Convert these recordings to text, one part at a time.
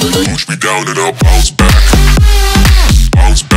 Push me down and I'll bounce back. Bounce back.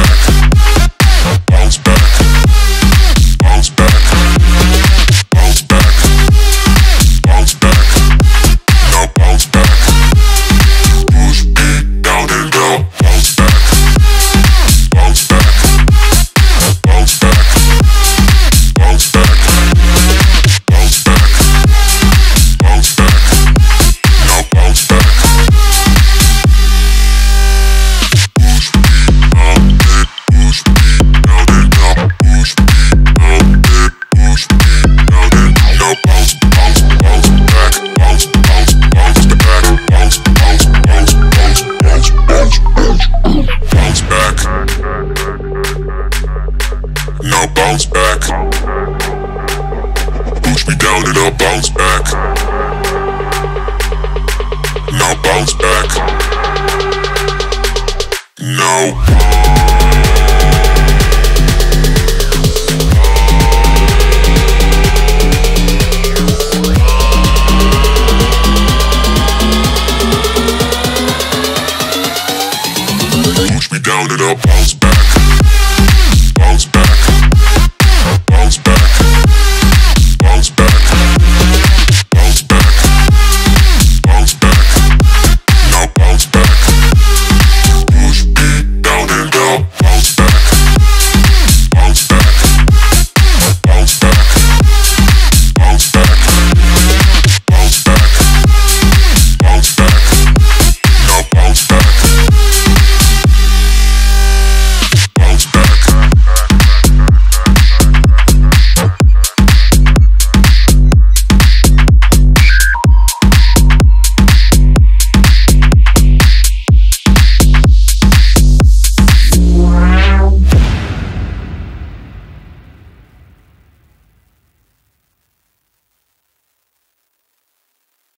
down and I'll bounce back. Now bounce back. Now. down and up.